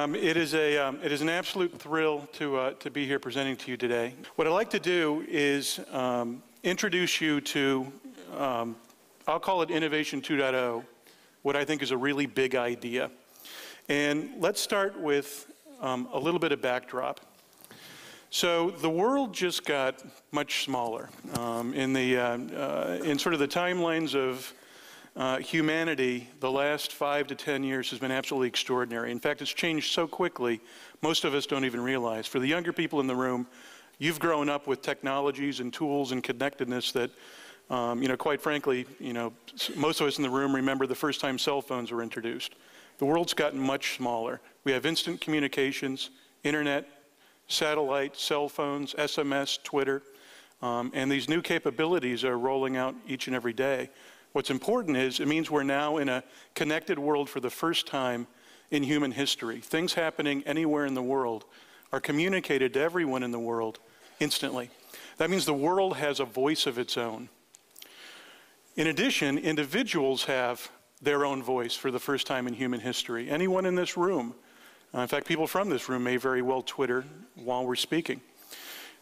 Um, it, is a, um, it is an absolute thrill to, uh, to be here presenting to you today. What I'd like to do is um, introduce you to, um, I'll call it Innovation 2.0, what I think is a really big idea. And let's start with um, a little bit of backdrop. So the world just got much smaller. Um, in, the, uh, uh, in sort of the timelines of uh, humanity, the last five to 10 years has been absolutely extraordinary. In fact, it's changed so quickly, most of us don't even realize. For the younger people in the room, you've grown up with technologies and tools and connectedness that, um, you know, quite frankly, you know, most of us in the room remember the first time cell phones were introduced. The world's gotten much smaller. We have instant communications, internet, satellite, cell phones, SMS, Twitter, um, and these new capabilities are rolling out each and every day. What's important is it means we're now in a connected world for the first time in human history. Things happening anywhere in the world are communicated to everyone in the world instantly. That means the world has a voice of its own. In addition, individuals have their own voice for the first time in human history. Anyone in this room, uh, in fact, people from this room may very well Twitter while we're speaking.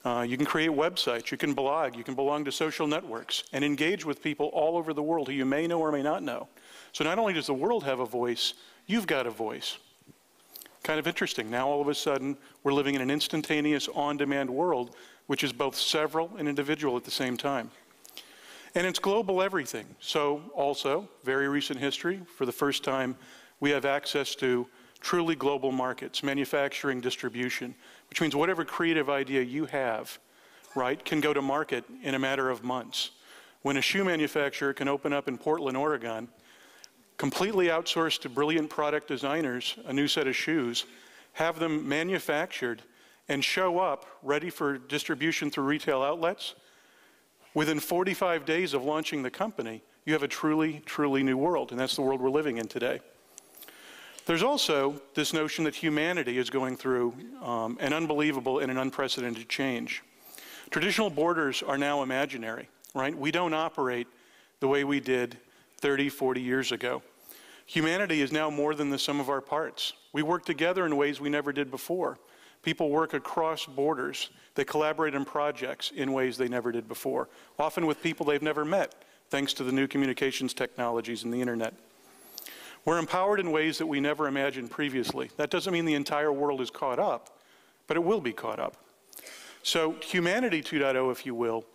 Uh, you can create websites, you can blog, you can belong to social networks and engage with people all over the world who you may know or may not know. So not only does the world have a voice, you've got a voice. Kind of interesting. Now all of a sudden, we're living in an instantaneous, on-demand world, which is both several and individual at the same time. And it's global everything. So also, very recent history, for the first time, we have access to truly global markets, manufacturing, distribution, which means whatever creative idea you have, right, can go to market in a matter of months. When a shoe manufacturer can open up in Portland, Oregon, completely outsource to brilliant product designers a new set of shoes, have them manufactured, and show up ready for distribution through retail outlets, within 45 days of launching the company, you have a truly, truly new world, and that's the world we're living in today. There's also this notion that humanity is going through um, an unbelievable and an unprecedented change. Traditional borders are now imaginary, right? We don't operate the way we did 30, 40 years ago. Humanity is now more than the sum of our parts. We work together in ways we never did before. People work across borders. They collaborate on projects in ways they never did before, often with people they've never met, thanks to the new communications technologies and the internet. We're empowered in ways that we never imagined previously. That doesn't mean the entire world is caught up, but it will be caught up. So, humanity 2.0, if you will,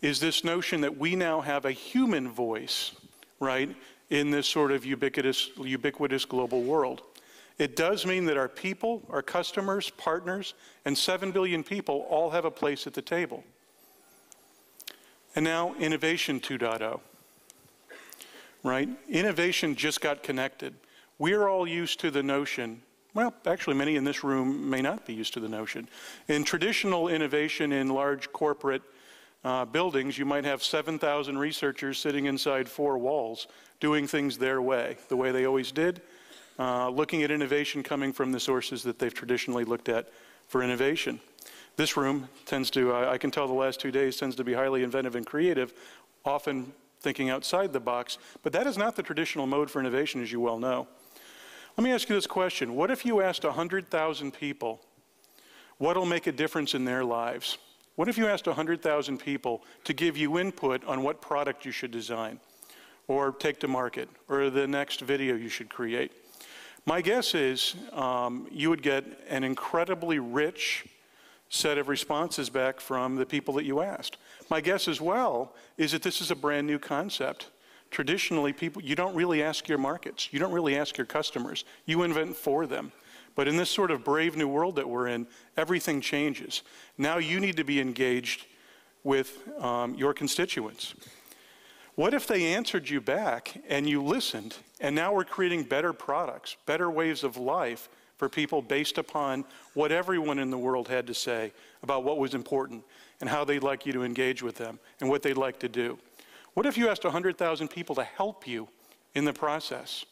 is this notion that we now have a human voice, right, in this sort of ubiquitous, ubiquitous global world. It does mean that our people, our customers, partners, and 7 billion people all have a place at the table. And now, Innovation 2.0 right? Innovation just got connected. We're all used to the notion, well, actually, many in this room may not be used to the notion. In traditional innovation in large corporate uh, buildings, you might have 7,000 researchers sitting inside four walls doing things their way, the way they always did, uh, looking at innovation coming from the sources that they've traditionally looked at for innovation. This room tends to, I can tell the last two days, tends to be highly inventive and creative, often thinking outside the box, but that is not the traditional mode for innovation, as you well know. Let me ask you this question. What if you asked 100,000 people what'll make a difference in their lives? What if you asked 100,000 people to give you input on what product you should design or take to market or the next video you should create? My guess is um, you would get an incredibly rich set of responses back from the people that you asked. My guess as well is that this is a brand new concept. Traditionally, people, you don't really ask your markets, you don't really ask your customers, you invent for them. But in this sort of brave new world that we're in, everything changes. Now you need to be engaged with um, your constituents. What if they answered you back and you listened, and now we're creating better products, better ways of life for people based upon what everyone in the world had to say about what was important and how they'd like you to engage with them and what they'd like to do. What if you asked 100,000 people to help you in the process?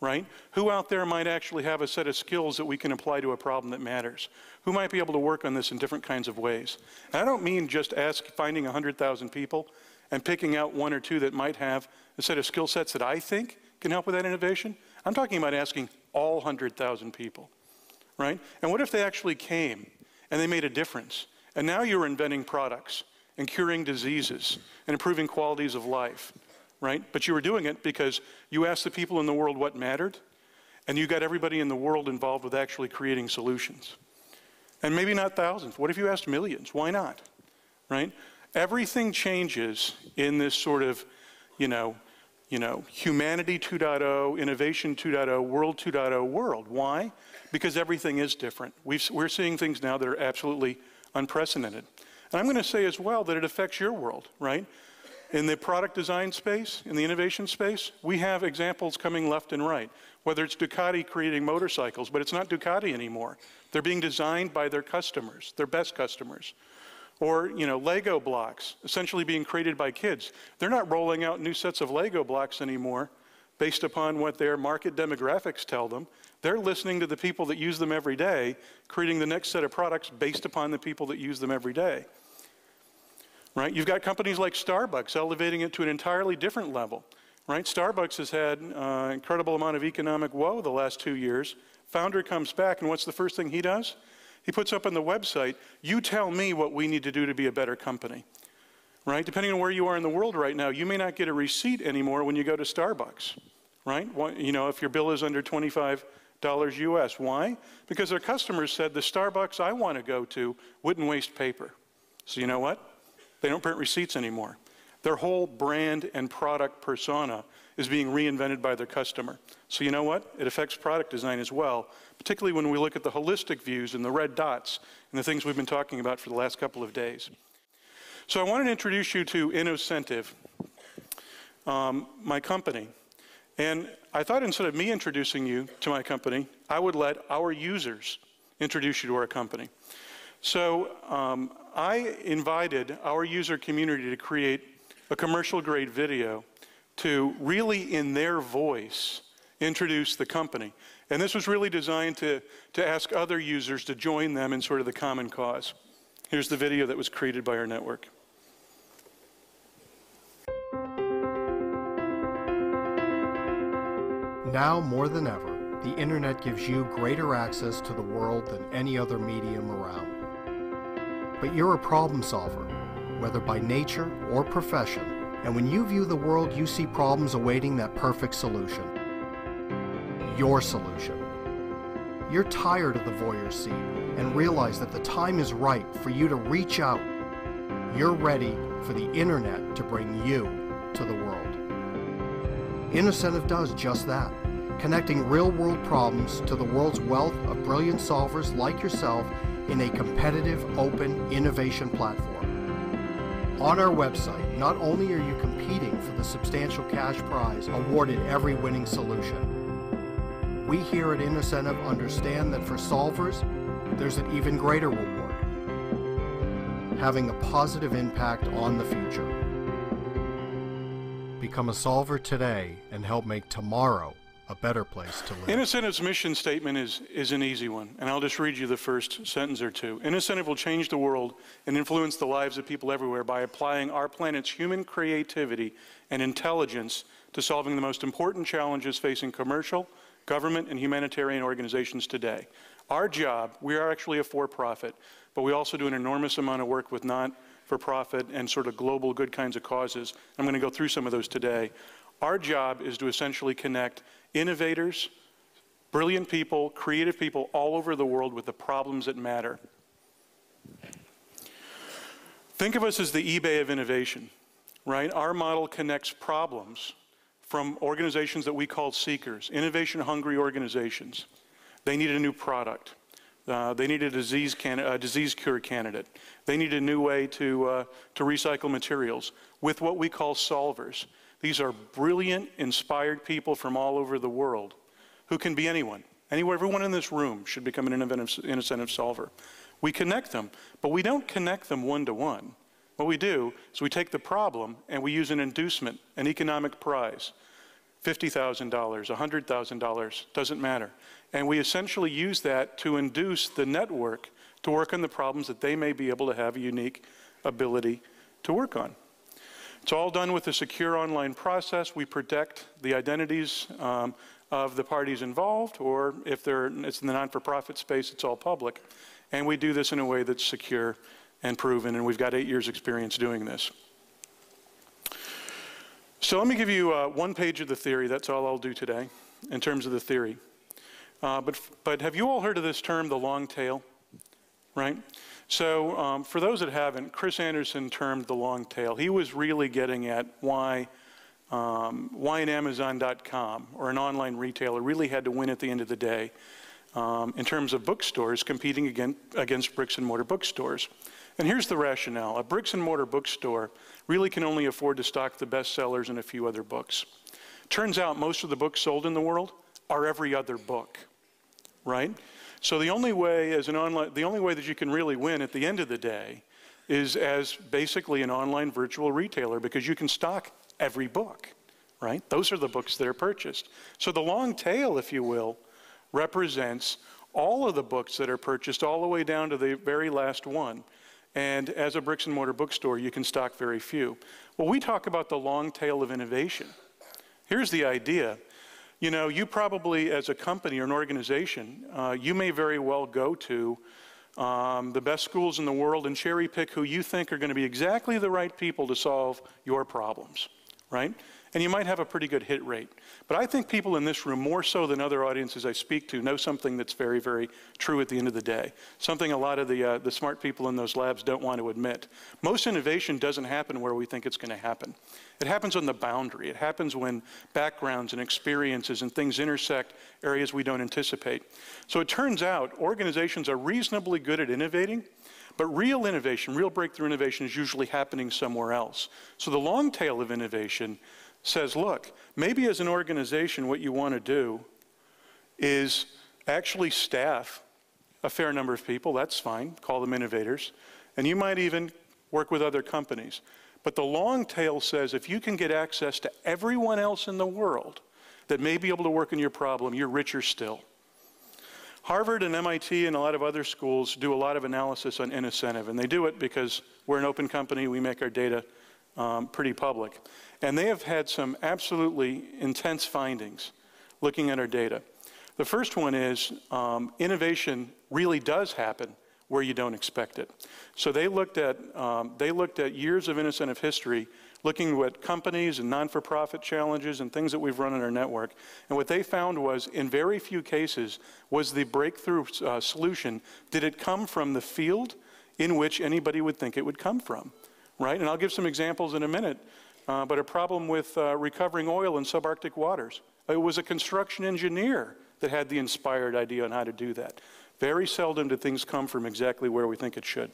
Right? Who out there might actually have a set of skills that we can apply to a problem that matters? Who might be able to work on this in different kinds of ways? And I don't mean just ask finding 100,000 people and picking out one or two that might have a set of skill sets that I think can help with that innovation. I'm talking about asking all 100,000 people. right? And what if they actually came and they made a difference? And now you're inventing products and curing diseases and improving qualities of life, right? But you were doing it because you asked the people in the world what mattered, and you got everybody in the world involved with actually creating solutions. And maybe not thousands. What if you asked millions? Why not? Right? Everything changes in this sort of, you know, you know, humanity 2.0, innovation 2.0, world 2.0 world. Why? Because everything is different. we are seeing things now that are absolutely unprecedented. And I'm going to say as well that it affects your world, right? In the product design space, in the innovation space, we have examples coming left and right. Whether it's Ducati creating motorcycles, but it's not Ducati anymore. They're being designed by their customers, their best customers. Or, you know, Lego blocks, essentially being created by kids. They're not rolling out new sets of Lego blocks anymore based upon what their market demographics tell them. They're listening to the people that use them every day, creating the next set of products based upon the people that use them every day right? You've got companies like Starbucks elevating it to an entirely different level, right? Starbucks has had an uh, incredible amount of economic woe the last two years. Founder comes back, and what's the first thing he does? He puts up on the website, you tell me what we need to do to be a better company, right? Depending on where you are in the world right now, you may not get a receipt anymore when you go to Starbucks, right? You know, if your bill is under 25 dollars US. Why? Because their customers said the Starbucks I want to go to wouldn't waste paper. So you know what? They don't print receipts anymore. Their whole brand and product persona is being reinvented by their customer. So you know what? It affects product design as well, particularly when we look at the holistic views and the red dots and the things we've been talking about for the last couple of days. So I wanted to introduce you to Innocentive, um, my company. And I thought instead of me introducing you to my company, I would let our users introduce you to our company. So um, I invited our user community to create a commercial grade video to really, in their voice, introduce the company. And this was really designed to, to ask other users to join them in sort of the common cause. Here's the video that was created by our network. Now more than ever, the internet gives you greater access to the world than any other medium around. But you're a problem solver, whether by nature or profession, and when you view the world, you see problems awaiting that perfect solution. Your solution. You're tired of the voyeur seat and realize that the time is right for you to reach out. You're ready for the internet to bring you to the world. Innocentive does just that, connecting real-world problems to the world's wealth of brilliant solvers like yourself in a competitive, open innovation platform. On our website, not only are you competing for the substantial cash prize awarded every winning solution, we here at Innocentive understand that for solvers, there's an even greater reward, having a positive impact on the future. Become a solver today and help make tomorrow a better place to live. Innocentive's mission statement is, is an easy one, and I'll just read you the first sentence or two. Innocentive will change the world and influence the lives of people everywhere by applying our planet's human creativity and intelligence to solving the most important challenges facing commercial, government, and humanitarian organizations today. Our job, we are actually a for-profit, but we also do an enormous amount of work with not for profit and sort of global good kinds of causes. I'm going to go through some of those today. Our job is to essentially connect innovators, brilliant people, creative people all over the world with the problems that matter. Think of us as the eBay of innovation, right? Our model connects problems from organizations that we call seekers, innovation hungry organizations. They need a new product. Uh, they need a disease, disease cure candidate. They need a new way to, uh, to recycle materials with what we call solvers. These are brilliant, inspired people from all over the world who can be anyone. Anywhere, everyone in this room should become an innovative, innovative solver. We connect them, but we don't connect them one to one. What we do is we take the problem and we use an inducement, an economic prize. $50,000, $100,000, doesn't matter. And we essentially use that to induce the network to work on the problems that they may be able to have a unique ability to work on. It's all done with a secure online process. We protect the identities um, of the parties involved, or if they're, it's in the non-for-profit space, it's all public. And we do this in a way that's secure and proven, and we've got eight years' experience doing this. So let me give you uh, one page of the theory. That's all I'll do today in terms of the theory. Uh, but, but have you all heard of this term, the long tail? Right? So um, for those that haven't, Chris Anderson termed the long tail. He was really getting at why, um, why an Amazon.com or an online retailer really had to win at the end of the day um, in terms of bookstores competing against, against bricks and mortar bookstores. And here's the rationale. A bricks and mortar bookstore really can only afford to stock the bestsellers and a few other books. Turns out most of the books sold in the world are every other book, right? So the only way as an online, the only way that you can really win at the end of the day is as basically an online virtual retailer because you can stock every book, right? Those are the books that are purchased. So the long tail, if you will, represents all of the books that are purchased all the way down to the very last one. And as a bricks and mortar bookstore, you can stock very few. Well, we talk about the long tail of innovation. Here's the idea. You know, you probably, as a company or an organization, uh, you may very well go to um, the best schools in the world and cherry pick who you think are going to be exactly the right people to solve your problems, right? And you might have a pretty good hit rate. But I think people in this room, more so than other audiences I speak to, know something that's very, very true at the end of the day. Something a lot of the, uh, the smart people in those labs don't want to admit. Most innovation doesn't happen where we think it's going to happen. It happens on the boundary. It happens when backgrounds and experiences and things intersect areas we don't anticipate. So it turns out organizations are reasonably good at innovating, but real innovation, real breakthrough innovation is usually happening somewhere else. So the long tail of innovation says, look, maybe as an organization, what you want to do is actually staff a fair number of people. That's fine. Call them innovators. And you might even work with other companies. But the long tail says if you can get access to everyone else in the world that may be able to work on your problem, you're richer still. Harvard and MIT and a lot of other schools do a lot of analysis on Innocentive, and they do it because we're an open company, we make our data um, pretty public. And they have had some absolutely intense findings looking at our data. The first one is um, innovation really does happen where you don't expect it. So they looked at, um, they looked at years of Innocentive history, looking at companies and non-for-profit challenges and things that we've run in our network. And what they found was, in very few cases, was the breakthrough uh, solution, did it come from the field in which anybody would think it would come from? Right? And I'll give some examples in a minute. Uh, but a problem with uh, recovering oil in subarctic waters. It was a construction engineer that had the inspired idea on how to do that. Very seldom do things come from exactly where we think it should.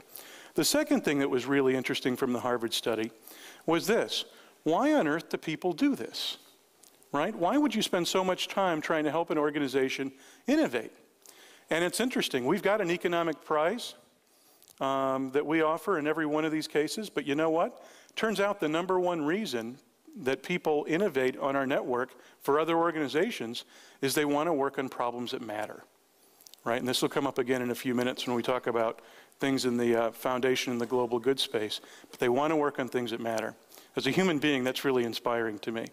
The second thing that was really interesting from the Harvard study was this. Why on earth do people do this? Right? Why would you spend so much time trying to help an organization innovate? And it's interesting. We've got an economic prize um, that we offer in every one of these cases. But you know what? Turns out the number one reason that people innovate on our network for other organizations is they want to work on problems that matter. Right? And this will come up again in a few minutes when we talk about things in the uh, foundation in the global good space. But they want to work on things that matter. As a human being, that's really inspiring to me.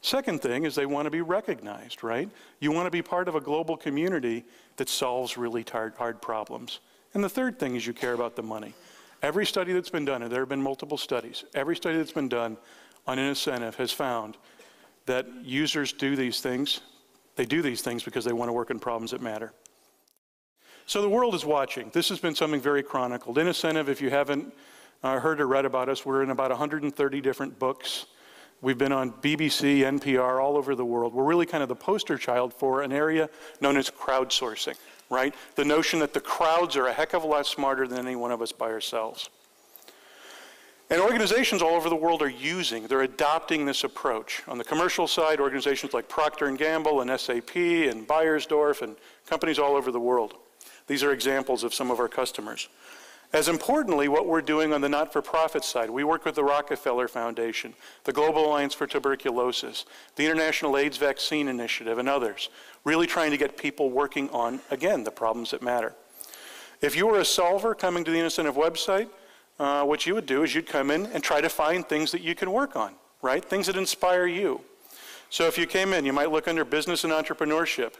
Second thing is they want to be recognized, right? You want to be part of a global community that solves really hard, hard problems. And the third thing is you care about the money. Every study that's been done, and there have been multiple studies, every study that's been done on Innocentive has found that users do these things. They do these things because they want to work on problems that matter. So the world is watching. This has been something very chronicled. Innocentive, if you haven't uh, heard or read about us, we're in about 130 different books. We've been on BBC, NPR, all over the world. We're really kind of the poster child for an area known as crowdsourcing right? The notion that the crowds are a heck of a lot smarter than any one of us by ourselves. And organizations all over the world are using, they're adopting this approach. On the commercial side, organizations like Procter & Gamble and SAP and Beiersdorf and companies all over the world. These are examples of some of our customers. As importantly, what we're doing on the not-for-profit side, we work with the Rockefeller Foundation, the Global Alliance for Tuberculosis, the International AIDS Vaccine Initiative, and others, really trying to get people working on, again, the problems that matter. If you were a solver coming to the Innocentive website, uh, what you would do is you'd come in and try to find things that you can work on, right? Things that inspire you. So if you came in, you might look under business and entrepreneurship.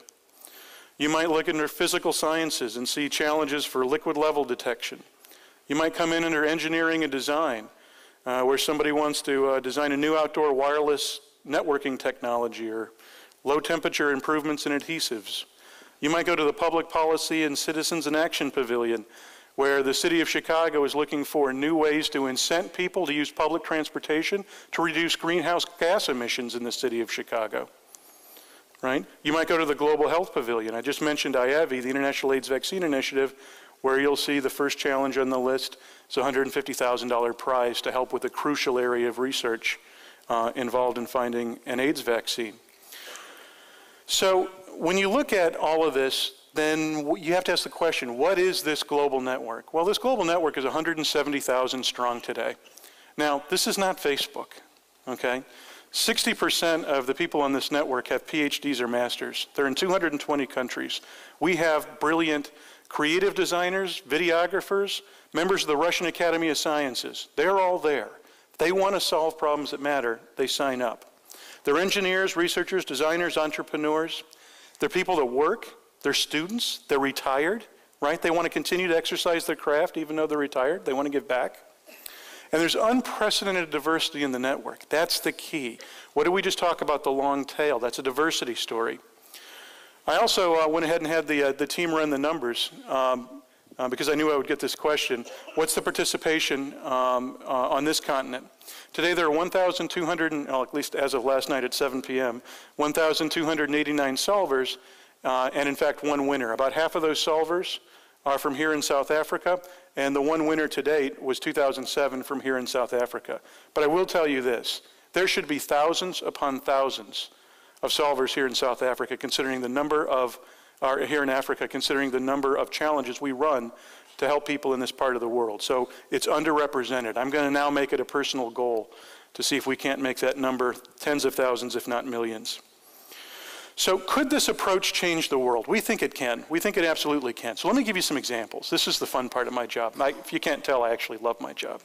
You might look under physical sciences and see challenges for liquid level detection. You might come in under engineering and design, uh, where somebody wants to uh, design a new outdoor wireless networking technology or low temperature improvements in adhesives. You might go to the Public Policy and Citizens in Action Pavilion, where the city of Chicago is looking for new ways to incent people to use public transportation to reduce greenhouse gas emissions in the city of Chicago. Right? You might go to the Global Health Pavilion. I just mentioned IAVI, the International AIDS Vaccine Initiative, where you'll see the first challenge on the list is a $150,000 prize to help with a crucial area of research uh, involved in finding an AIDS vaccine. So when you look at all of this, then you have to ask the question, what is this global network? Well, this global network is 170,000 strong today. Now, this is not Facebook, okay? 60% of the people on this network have PhDs or masters. They're in 220 countries. We have brilliant creative designers, videographers, members of the Russian Academy of Sciences. They're all there. If they want to solve problems that matter, they sign up. They're engineers, researchers, designers, entrepreneurs. They're people that work, they're students, they're retired, right? They want to continue to exercise their craft even though they're retired. They want to give back. And there's unprecedented diversity in the network. That's the key. What did we just talk about? The long tail. That's a diversity story. I also uh, went ahead and had the, uh, the team run the numbers um, uh, because I knew I would get this question. What's the participation um, uh, on this continent? Today there are 1,200, well, at least as of last night at 7 p.m., 1,289 solvers, uh, and in fact one winner. About half of those solvers are from here in South Africa, and the one winner to date was 2007 from here in South Africa. But I will tell you this, there should be thousands upon thousands of solvers here in South Africa, considering the number of, here in Africa, considering the number of challenges we run to help people in this part of the world. So it's underrepresented. I'm going to now make it a personal goal to see if we can't make that number tens of thousands, if not millions. So could this approach change the world? We think it can. We think it absolutely can. So let me give you some examples. This is the fun part of my job. I, if you can't tell, I actually love my job.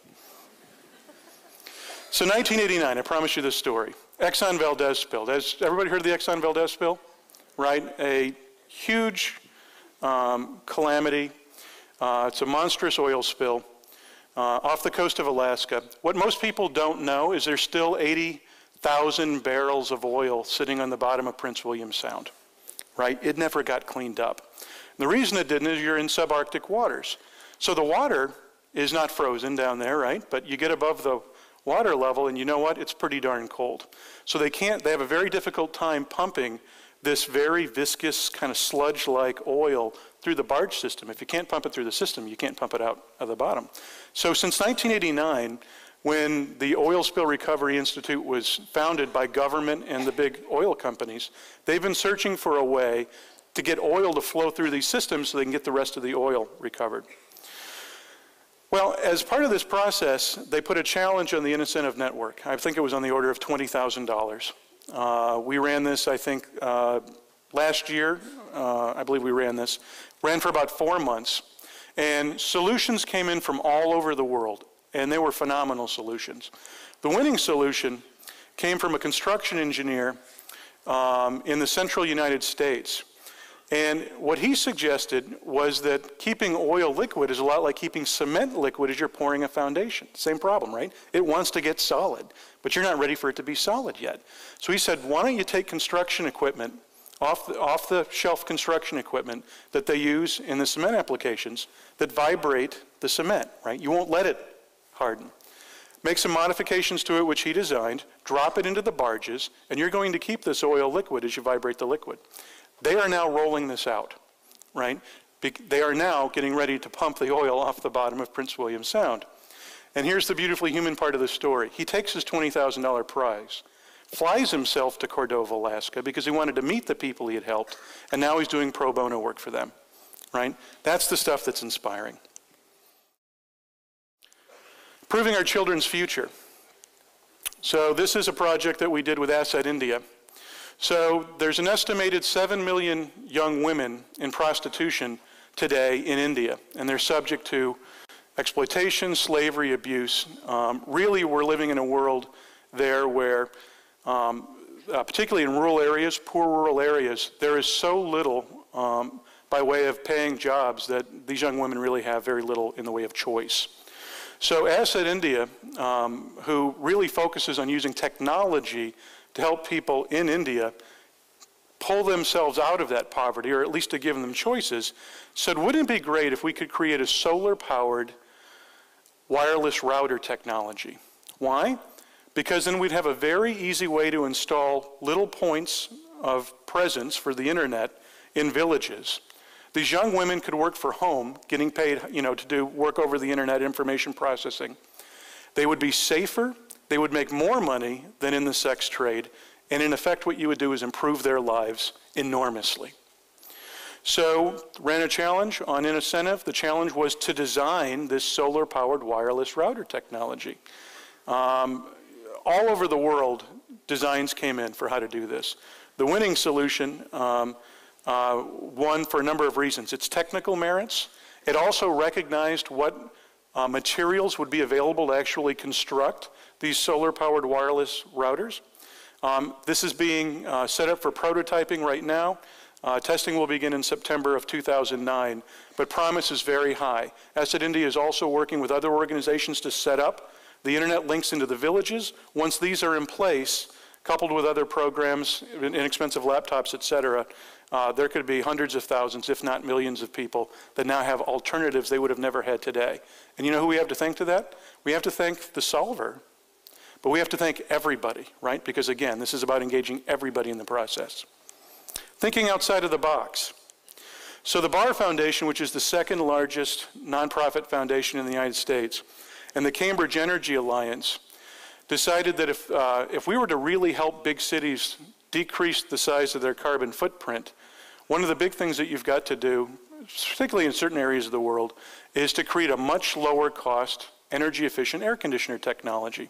So 1989, I promise you this story. Exxon Valdez spill. Has everybody heard of the Exxon Valdez spill? Right? A huge um, calamity. Uh, it's a monstrous oil spill uh, off the coast of Alaska. What most people don't know is there's still 80,000 barrels of oil sitting on the bottom of Prince William Sound. Right? It never got cleaned up. And the reason it didn't is you're in subarctic waters. So the water is not frozen down there, right? But you get above the water level, and you know what? It's pretty darn cold. So they can't, they have a very difficult time pumping this very viscous, kind of sludge like oil through the barge system. If you can't pump it through the system, you can't pump it out of the bottom. So since 1989, when the Oil Spill Recovery Institute was founded by government and the big oil companies, they've been searching for a way to get oil to flow through these systems so they can get the rest of the oil recovered. Well, as part of this process, they put a challenge on the Innocentive Network. I think it was on the order of $20,000. Uh, we ran this, I think, uh, last year. Uh, I believe we ran this. Ran for about four months. And solutions came in from all over the world, and they were phenomenal solutions. The winning solution came from a construction engineer um, in the central United States and what he suggested was that keeping oil liquid is a lot like keeping cement liquid as you're pouring a foundation. Same problem, right? It wants to get solid, but you're not ready for it to be solid yet. So he said, why don't you take construction equipment, off the, off the shelf construction equipment that they use in the cement applications that vibrate the cement, right? You won't let it harden. Make some modifications to it, which he designed, drop it into the barges, and you're going to keep this oil liquid as you vibrate the liquid. They are now rolling this out, right? They are now getting ready to pump the oil off the bottom of Prince William Sound. And here's the beautifully human part of the story. He takes his $20,000 prize, flies himself to Cordova, Alaska, because he wanted to meet the people he had helped, and now he's doing pro bono work for them, right? That's the stuff that's inspiring. Proving our children's future. So this is a project that we did with Asset India. So there's an estimated 7 million young women in prostitution today in India, and they're subject to exploitation, slavery, abuse. Um, really, we're living in a world there where um, uh, particularly in rural areas, poor rural areas, there is so little um, by way of paying jobs that these young women really have very little in the way of choice. So Asset India, um, who really focuses on using technology to help people in India pull themselves out of that poverty, or at least to give them choices, said, wouldn't it be great if we could create a solar-powered wireless router technology? Why? Because then we'd have a very easy way to install little points of presence for the internet in villages. These young women could work for home, getting paid, you know, to do work over the internet information processing. They would be safer, they would make more money than in the sex trade, and in effect what you would do is improve their lives enormously. So ran a challenge on Innocentive. The challenge was to design this solar-powered wireless router technology. Um, all over the world, designs came in for how to do this. The winning solution um, uh, won for a number of reasons. Its technical merits. It also recognized what uh, materials would be available to actually construct these solar-powered wireless routers. Um, this is being uh, set up for prototyping right now. Uh, testing will begin in September of 2009, but promise is very high. Asset India is also working with other organizations to set up the internet links into the villages. Once these are in place, coupled with other programs, inexpensive laptops, et cetera, uh, there could be hundreds of thousands, if not millions of people that now have alternatives they would have never had today. And you know who we have to thank to that? We have to thank the solver, but we have to thank everybody, right? Because again, this is about engaging everybody in the process. Thinking outside of the box. So the Barr Foundation, which is the second largest nonprofit foundation in the United States, and the Cambridge Energy Alliance decided that if, uh, if we were to really help big cities decrease the size of their carbon footprint, one of the big things that you've got to do, particularly in certain areas of the world, is to create a much lower cost, energy efficient air conditioner technology.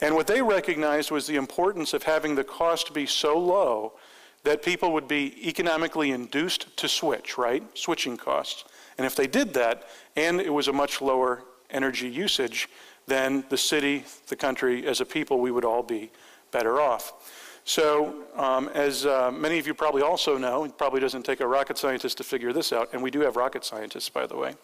And what they recognized was the importance of having the cost be so low that people would be economically induced to switch, right? Switching costs. And if they did that, and it was a much lower energy usage, then the city, the country, as a people, we would all be better off. So, um, as uh, many of you probably also know, it probably doesn't take a rocket scientist to figure this out, and we do have rocket scientists, by the way.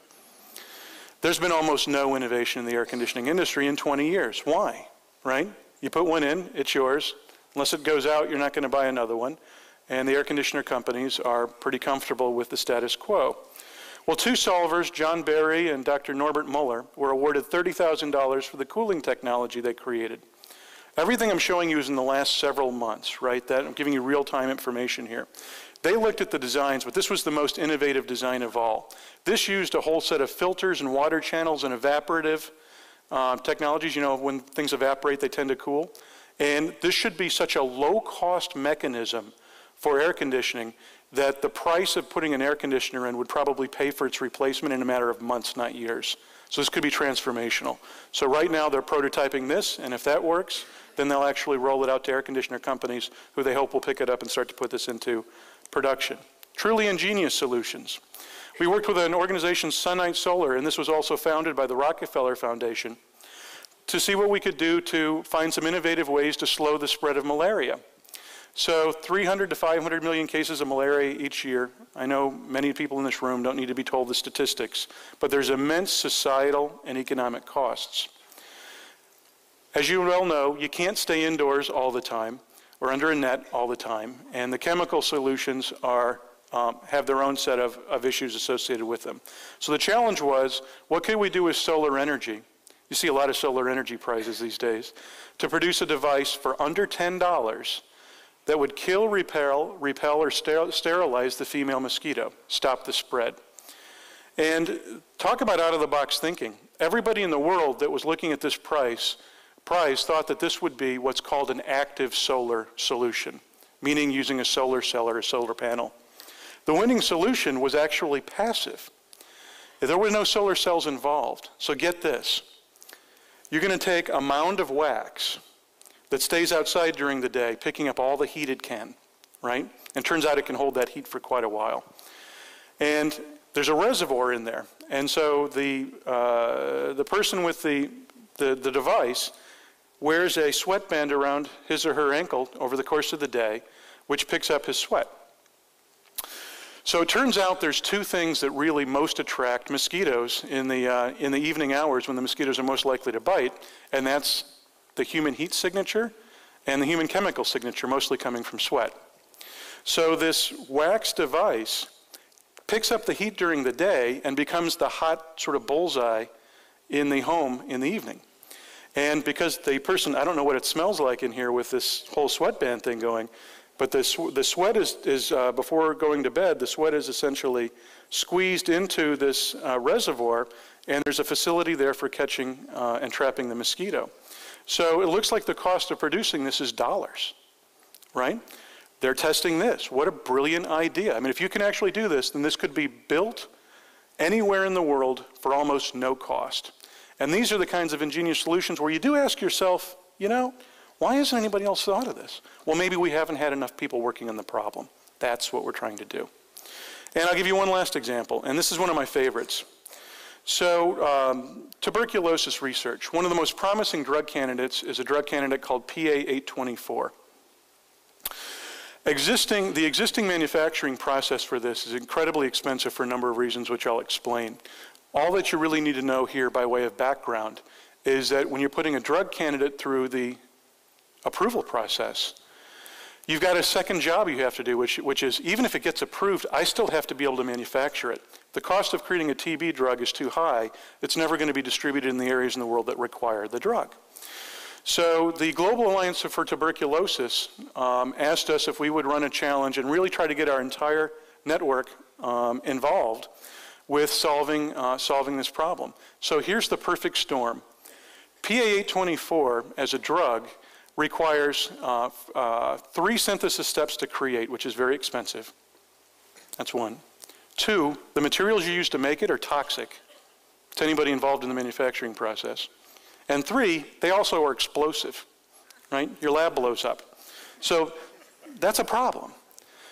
There's been almost no innovation in the air conditioning industry in 20 years. Why? Right? You put one in, it's yours. Unless it goes out, you're not going to buy another one. And the air conditioner companies are pretty comfortable with the status quo. Well, two solvers, John Barry and Dr. Norbert Muller, were awarded $30,000 for the cooling technology they created. Everything I'm showing you is in the last several months, right? That I'm giving you real-time information here. They looked at the designs, but this was the most innovative design of all. This used a whole set of filters and water channels and evaporative uh, technologies. You know, when things evaporate, they tend to cool. And this should be such a low-cost mechanism for air conditioning that the price of putting an air conditioner in would probably pay for its replacement in a matter of months, not years. So this could be transformational. So right now they're prototyping this, and if that works, then they'll actually roll it out to air conditioner companies who they hope will pick it up and start to put this into production. Truly ingenious solutions. We worked with an organization, Sunnight Solar, and this was also founded by the Rockefeller Foundation, to see what we could do to find some innovative ways to slow the spread of malaria. So 300 to 500 million cases of malaria each year. I know many people in this room don't need to be told the statistics, but there's immense societal and economic costs. As you well know, you can't stay indoors all the time or under a net all the time, and the chemical solutions are, um, have their own set of, of issues associated with them. So the challenge was, what can we do with solar energy? You see a lot of solar energy prizes these days. To produce a device for under $10 that would kill, repel, repel or sterilize the female mosquito, stop the spread. And talk about out-of-the-box thinking. Everybody in the world that was looking at this price Price thought that this would be what's called an active solar solution, meaning using a solar cell or a solar panel. The winning solution was actually passive. There were no solar cells involved. So get this. You're going to take a mound of wax that stays outside during the day, picking up all the heat it can, right? And turns out it can hold that heat for quite a while. And there's a reservoir in there. And so the, uh, the person with the, the, the device wears a sweatband around his or her ankle over the course of the day, which picks up his sweat. So it turns out there's two things that really most attract mosquitoes in the, uh, in the evening hours when the mosquitoes are most likely to bite, and that's the human heat signature and the human chemical signature, mostly coming from sweat. So this wax device picks up the heat during the day and becomes the hot sort of bullseye in the home in the evening. And because the person, I don't know what it smells like in here with this whole sweatband thing going, but the, sw the sweat is, is uh, before going to bed, the sweat is essentially squeezed into this uh, reservoir, and there's a facility there for catching uh, and trapping the mosquito. So it looks like the cost of producing this is dollars, right? They're testing this. What a brilliant idea. I mean, if you can actually do this, then this could be built anywhere in the world for almost no cost. And these are the kinds of ingenious solutions where you do ask yourself, you know, why hasn't anybody else thought of this? Well, maybe we haven't had enough people working on the problem. That's what we're trying to do. And I'll give you one last example, and this is one of my favorites. So, um, tuberculosis research. One of the most promising drug candidates is a drug candidate called PA824. Existing, the existing manufacturing process for this is incredibly expensive for a number of reasons, which I'll explain. All that you really need to know here by way of background is that when you're putting a drug candidate through the approval process. You've got a second job you have to do, which, which is even if it gets approved, I still have to be able to manufacture it. The cost of creating a TB drug is too high. It's never going to be distributed in the areas in the world that require the drug. So the Global Alliance for Tuberculosis um, asked us if we would run a challenge and really try to get our entire network um, involved with solving, uh, solving this problem. So here's the perfect storm. PA824 as a drug requires uh, uh, three synthesis steps to create, which is very expensive. That's one. Two, the materials you use to make it are toxic to anybody involved in the manufacturing process. And three, they also are explosive, right? Your lab blows up. So that's a problem.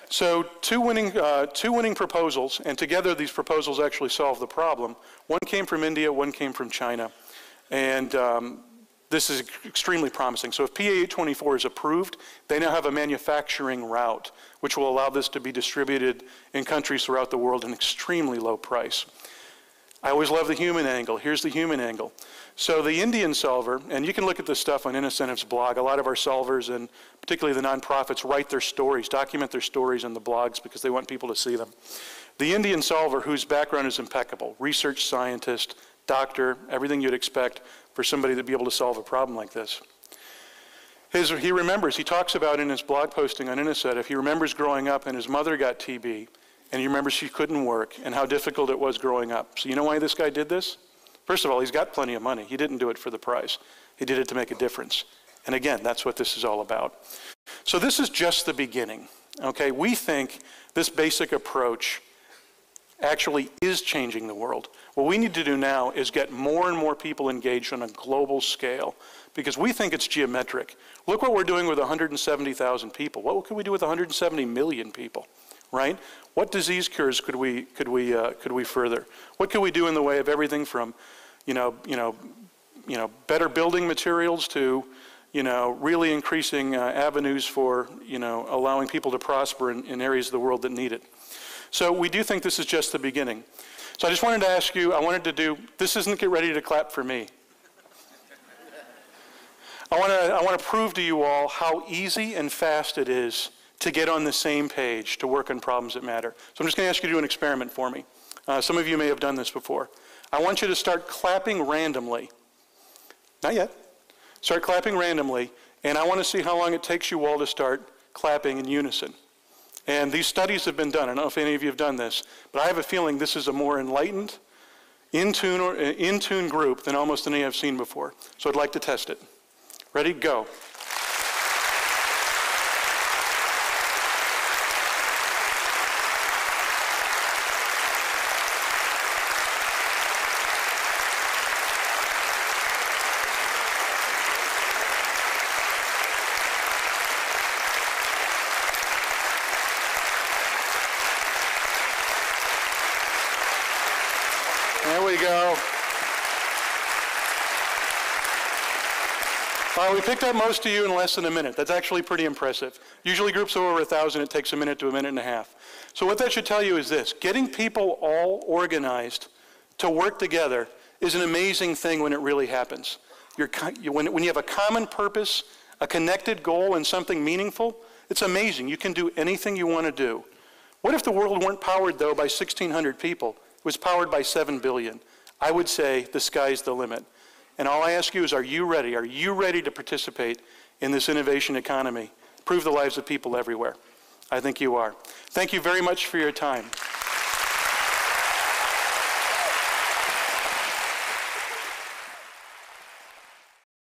So two winning, uh, two winning proposals, and together these proposals actually solve the problem. One came from India, one came from China. And um, this is extremely promising. So if PA824 is approved, they now have a manufacturing route, which will allow this to be distributed in countries throughout the world at an extremely low price. I always love the human angle. Here's the human angle. So the Indian solver, and you can look at this stuff on Innocentive's blog. A lot of our solvers, and particularly the nonprofits, write their stories, document their stories in the blogs because they want people to see them. The Indian solver, whose background is impeccable, research scientist, doctor, everything you'd expect, for somebody to be able to solve a problem like this. His, he remembers, he talks about in his blog posting on Innocentive, he remembers growing up and his mother got TB, and he remembers she couldn't work and how difficult it was growing up. So you know why this guy did this? First of all, he's got plenty of money. He didn't do it for the price. He did it to make a difference. And again, that's what this is all about. So this is just the beginning. Okay, we think this basic approach actually is changing the world. What we need to do now is get more and more people engaged on a global scale because we think it's geometric. Look what we're doing with 170,000 people. What could we do with 170 million people, right? What disease cures could we, could we, uh, could we further? What could we do in the way of everything from, you know, you know, you know, better building materials to, you know, really increasing uh, avenues for, you know, allowing people to prosper in, in areas of the world that need it. So we do think this is just the beginning. So I just wanted to ask you, I wanted to do, this isn't get ready to clap for me. I want to I want to prove to you all how easy and fast it is to get on the same page to work on problems that matter. So I'm just going to ask you to do an experiment for me. Uh, some of you may have done this before. I want you to start clapping randomly. Not yet. Start clapping randomly, and I want to see how long it takes you all to start clapping in unison. And these studies have been done. I don't know if any of you have done this, but I have a feeling this is a more enlightened, in tune, or, uh, in tune group than almost any I've seen before. So I'd like to test it. Ready? Go. Go. Uh, we picked up most of you in less than a minute. That's actually pretty impressive. Usually groups of over a 1,000, it takes a minute to a minute and a half. So what that should tell you is this. Getting people all organized to work together is an amazing thing when it really happens. You're, when, when you have a common purpose, a connected goal, and something meaningful, it's amazing. You can do anything you want to do. What if the world weren't powered, though, by 1,600 people? It was powered by 7 billion. I would say the sky's the limit. And all I ask you is, are you ready? Are you ready to participate in this innovation economy? Improve the lives of people everywhere. I think you are. Thank you very much for your time.